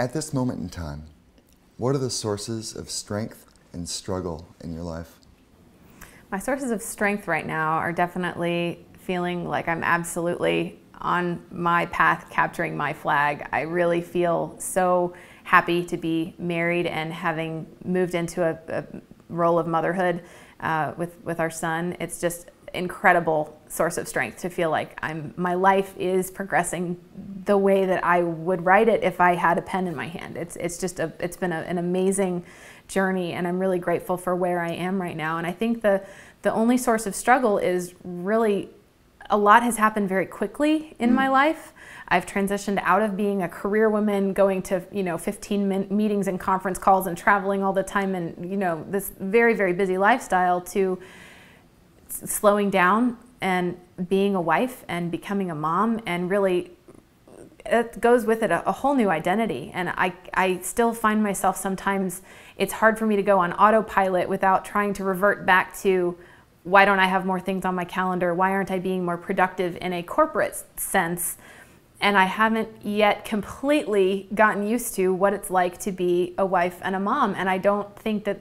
At this moment in time, what are the sources of strength and struggle in your life? My sources of strength right now are definitely feeling like I'm absolutely on my path capturing my flag. I really feel so happy to be married and having moved into a, a role of motherhood uh, with, with our son. It's just incredible source of strength to feel like I'm my life is progressing the way that I would write it if I had a pen in my hand. It's it's just a it's been a, an amazing journey and I'm really grateful for where I am right now. And I think the the only source of struggle is really a lot has happened very quickly in mm. my life. I've transitioned out of being a career woman, going to you know 15 meetings and conference calls and traveling all the time, and you know this very very busy lifestyle to slowing down and being a wife and becoming a mom and really it goes with it a, a, whole new identity and I, I still find myself sometimes it's hard for me to go on autopilot without trying to revert back to why don't I have more things on my calendar? Why aren't I being more productive in a corporate sense? And I haven't yet completely gotten used to what it's like to be a wife and a mom. And I don't think that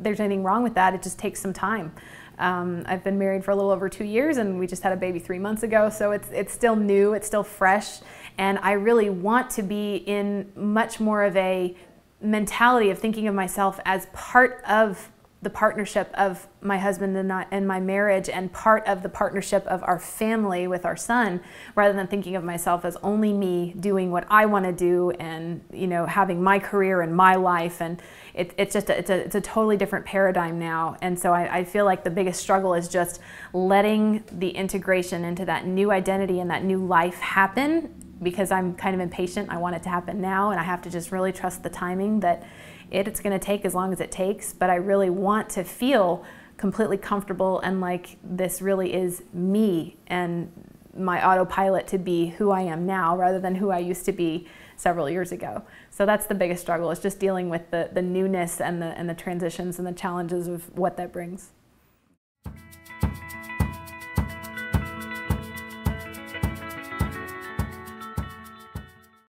there's anything wrong with that. It just takes some time. Um, I've been married for a little over two years, and we just had a baby three months ago. So it's it's still new, it's still fresh, and I really want to be in much more of a mentality of thinking of myself as part of the partnership of my husband and, I, and my marriage and part of the partnership of our family with our son rather than thinking of myself as only me doing what I want to do and you know having my career and my life. And it, it's just a, it's, a, it's a totally different paradigm now. And so I, I feel like the biggest struggle is just letting the integration into that new identity and that new life happen because I'm kind of impatient I want it to happen now and I have to just really trust the timing that it, it's going to take as long as it takes, but I really want to feel completely comfortable and like this really is me and my autopilot to be who I am now rather than who I used to be several years ago. So that's the biggest struggle is just dealing with the, the newness and the, and the transitions and the challenges of what that brings.